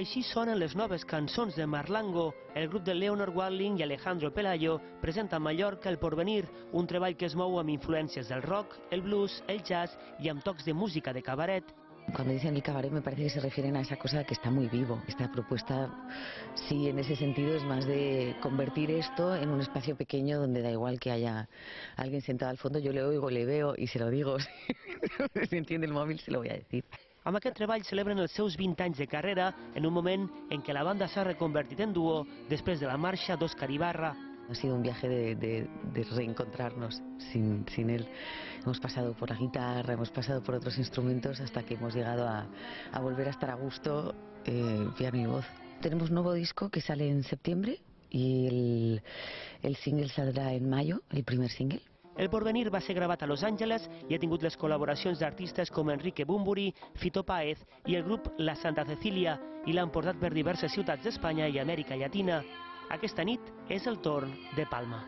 Així sonen les noves cançons de Marlango. El grup de Leonard Watling i Alejandro Pelayo presenta a Mallorca El Porvenir, un treball que es mou amb influències del rock, el blues, el jazz i amb tocs de música de cabaret. Cuando dicen el cabaret me parece que se refieren a esa cosa que está muy vivo. Esta propuesta, sí, en ese sentido es más de convertir esto en un espacio pequeño donde da igual que haya alguien sentado al fondo, yo le oigo, le veo y se lo digo. Si entiende el móvil se lo voy a decir. Amb aquest treball celebren els seus 20 anys de carrera en un moment en què la banda s'ha reconvertit en duo després de la marxa d'Òscar Ibarra. Ha sido un viaje de, de- de reencontrarnos sin, sin él. Hemos pasado por la guitarra, hemos pasado por otros instrumentos hasta que hemos llegado a, a volver a estar a gusto, eh, piano y voz. Tenemos nuevo disco que sale en septiembre y el, el single saldrá en mayo, el primer single. El Porvenir va ser gravat a Los Angeles i ha tingut les col·laboracions d'artistes com Enrique Bumburi, Fito Páez i el grup La Santa Cecília i l'han portat per diverses ciutats d'Espanya i Amèrica Llatina. Aquesta nit és el torn de Palma.